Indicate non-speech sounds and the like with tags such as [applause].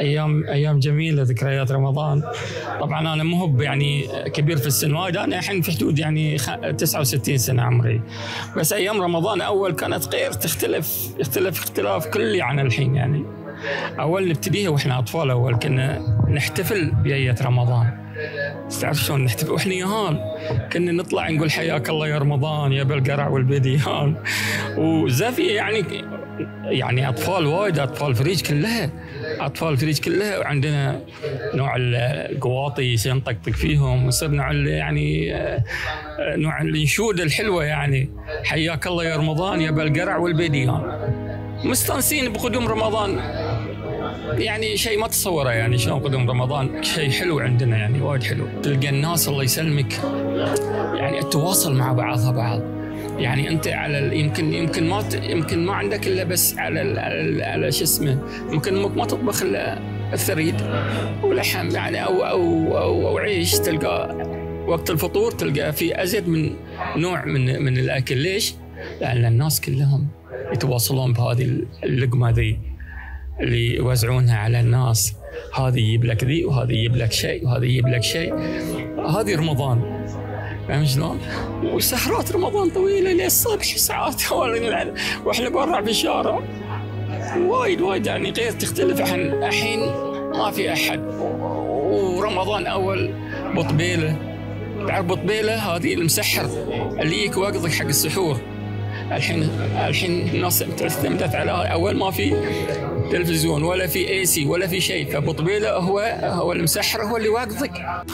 أيام أيام جميلة ذكريات رمضان. طبعا أنا مو يعني كبير في السن وايد. أنا الحين في حدود يعني 69 سنة عمري. بس أيام رمضان أول كانت غير تختلف يختلف اختلاف كلي عن الحين يعني. أول نبتديها وإحنا أطفال أول كنا نحتفل بأية رمضان. تعرف شلون نحتفل. وإحنا يهال كنا نطلع نقول حياك الله يا رمضان يا بالقرع والبديان [laughs] وزافي يعني يعني أطفال وايد أطفال فريج كلها. أطفال فريج كلها. وعندنا نوع القواطي ينطقطق فيهم. ويصير نوع يعني آه، نوع الانشوده الحلوة يعني. حياك الله يا رمضان يا بالقرع والبديان مستانسين بقدوم رمضان. يعني شيء ما تصوره يعني شلون قدوم رمضان شيء حلو عندنا يعني وايد حلو. تلقى الناس الله يسلمك يعني التواصل مع بعضها بعض. يعني أنت على يمكن يمكن ما يمكن ما عندك إلا بس على ال على, ال على شو اسمه يمكن ما تطبخ إلا الثريد ولحم يعني أو أو أو, أو عيش. تلقى وقت الفطور تلقى في أزيد من نوع من من الأكل. ليش؟ لأن الناس كلهم يتواصلون بهذه اللقمة ذي. اللي يوزعونها على الناس. هذا يجيب لك ذي وهذا يجيب لك شيء وهذا يجيب لك شيء. هذه رمضان. فاهم شلون؟ وسهرات رمضان طويلة للصبح ساعات وإحنا برا في الشارع. وايد وايد يعني غير تختلف عن الحين. ما في أحد. ورمضان أول بطبيلة. تعرف بطبيلة هذه المسحر اللي يجيك وقتك حق السحور. الحين الحين الناس اعتمدت على أول ما في تلفزيون ولا في اي سي ولا في شيء. فبطبيله هو هو المسحر هو اللي واقفك.